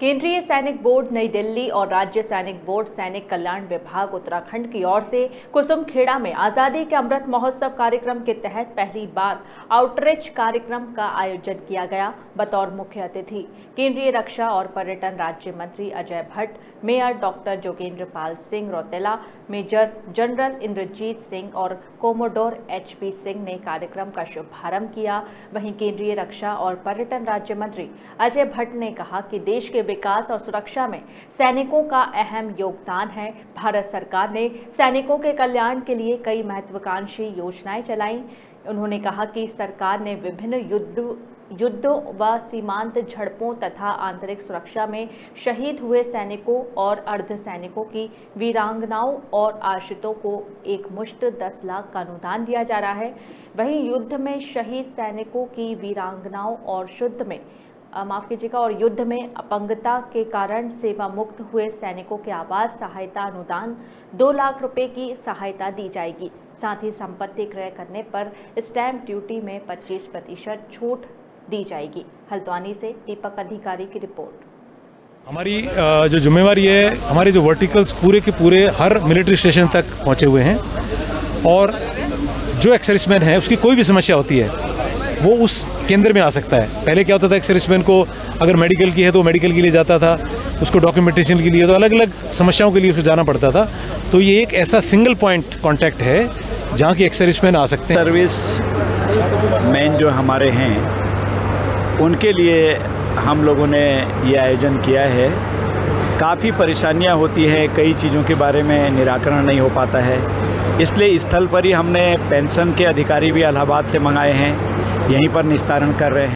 केंद्रीय सैनिक बोर्ड नई दिल्ली और राज्य सैनिक बोर्ड सैनिक कल्याण विभाग उत्तराखंड की ओर से कुसुमखेड़ा में आज़ादी के अमृत महोत्सव कार्यक्रम के तहत पहली बार आउटरीच कार्यक्रम का आयोजन किया गया, बतौर मुख्य अतिथि। केंद्रीय रक्षा और पर्यटन राज्य मंत्री Ajay Bhatt, mayor doctor Jogendra Pal Singh Rautela, major general Indrajit Singh और कोमोडोर एच पी सिंह ने कार्यक्रम का शुभारंभ किया। वहीं केंद्रीय रक्षा और पर्यटन राज्य मंत्री अजय भट्ट ने कहा कि देश के विकास और सुरक्षा में सैनिकों का अहम योगदान है। भारत सरकार ने सैनिकों के कल्याण के लिए कई महत्वाकांक्षी योजनाएँ चलाई। उन्होंने कहा कि सरकार ने विभिन्न युद्ध, युद्धों व सीमांत झड़पों तथा आंतरिक सुरक्षा में शहीद हुए सैनिकों और अर्ध सैनिकों की वीरांगनाओं और आश्रितों को एक मुश्त दस लाख का अनुदान दिया जा रहा है। वहीं युद्ध में शहीद सैनिकों की वीरांगनाओं और शुद्ध में माफ़ कीजिएगा, और युद्ध में अपंगता के कारण सेवा मुक्त हुए सैनिकों के आवास, सहायता अनुदान, दो लाख रुपए की सहायता दी जाएगी। साथ ही संपत्ति क्रय करने पर स्टैंप ड्यूटी में 25 प्रतिशत छूट दी जाएगी। हल्द्वानी से दीपक अधिकारी की रिपोर्ट। हमारी जो जिम्मेवारी है, हमारे जो वर्टिकल्स पूरे के पूरे हर मिलिट्री स्टेशन तक पहुँचे हुए हैं, और जो एक्सर्विसमैन है, उसकी कोई भी समस्या होती है वो उस केंद्र में आ सकता है। पहले क्या होता था एक्सर्विसमैन को अगर मेडिकल की है तो मेडिकल के लिए जाता था, उसको डॉक्यूमेंटेशन के लिए तो अलग अलग समस्याओं के लिए उसको जाना पड़ता था। तो ये एक ऐसा सिंगल पॉइंट कॉन्टैक्ट है, जहाँ की एक्सर्विसमैन आ सकते हैं। सर्विस मैन जो हमारे हैं, उनके लिए हम लोगों ने ये आयोजन किया है। काफ़ी परेशानियाँ होती हैं, कई चीज़ों के बारे में निराकरण नहीं हो पाता है। इसलिए स्थल इस पर ही हमने पेंशन के अधिकारी भी इलाहाबाद से मंगाए हैं। यहीं पर निस्तारण कर रहे हैं।